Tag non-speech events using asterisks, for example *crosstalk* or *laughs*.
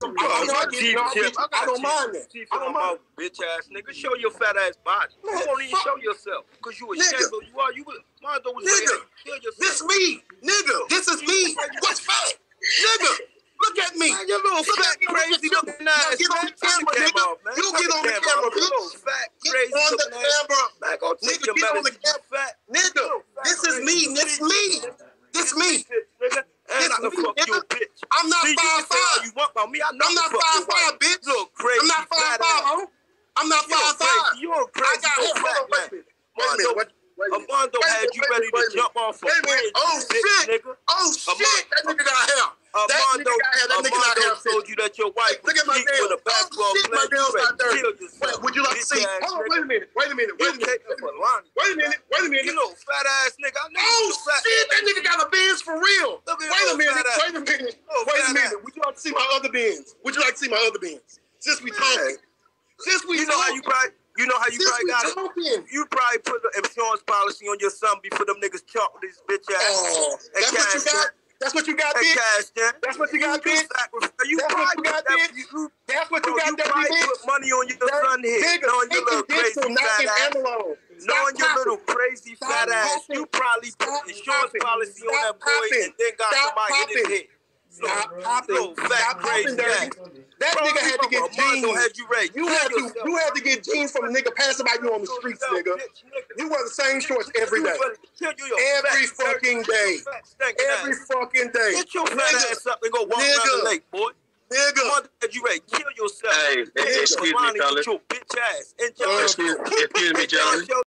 some I, I, no, I, I don't Chief. mind that. I don't mind. bitch ass nigga. Show your fat ass body. You Man, won't even fuck- show yourself because you Nigga. ashamed of you are. You was Mondo was Nigga. kill yourself. This me, nigga. This is me. What's fat, nigga? Look at me. Man, your little fat, crazy looking ass. get on the camera, nigga. off, man. You get on the camera. You bitch. fat, Get crazy on the camera, Nigga, get on the camera. fat. nigga. This is me. This me. This me. Nigga. And This I can me, fuck you, nigga. bitch. I'm not See, you five five. you want about me. I know I'm not fuck five wife. five, bitch. Little crazy I'm not five five, ass. ho. I'm not You five five. You I crazy I got little hold fat on, wait a man. minute. Wait a minute. Wait, wait a minute. Armando had you ready to jump off a bridge. Oh shit. nigga. Oh shit. That nigga got hair. Armando, nigga got hair. That nigga got Armando told you that your wife Look at my was cheating with a nails. Oh, basketball my player. nails You not dirty. Wait, would you like to see? Hold on, wait a minute. Wait a minute. Wait a minute. take it for Lonnie. Wait a minute. Wait a You little fat ass nigga. I know Oh you fat. shit, that nigga got a Benz for real. Look at Wait a your minute. fat ass. Wait a minute. Oh, Wait a fat minute. ass. Would you like to see my other Benz? Would you like to see my other Benz? Since we talking. Since we You know how you probably, you know how you Since probably got it. You probably put the insurance policy on your son before them niggas chalk with his bitch ass. Oh, that's what you got. That's what you got, bitch. cash in. That's what you got, bitch. You That's what probably you got, bitch. That's what you got, you probably put money on your son head, Nigga, knowing your little crazy fat ass. Knowing your little crazy fat ass, you probably put insurance policy on that boy and then got somebody hit his head. Stop popping. Little fat Stop popping, crazy dirty. ass. That Bro, nigga had to get Armando jeans. had you ready. You had to you had to get jeans from a nigga passing by you on the streets, nigga. You wear the same shorts every You day. better kill you, your Every fucking day. Every fucking day. Get your fat Nigga. ass up and go walk around Nigga. the lake, boy. Nigga. Mother, you ready? Kill yourself. Hey, excuse me, Ronnie, fellas. Your bitch ass. Uh, Excuse, *laughs* excuse me, gentlemen.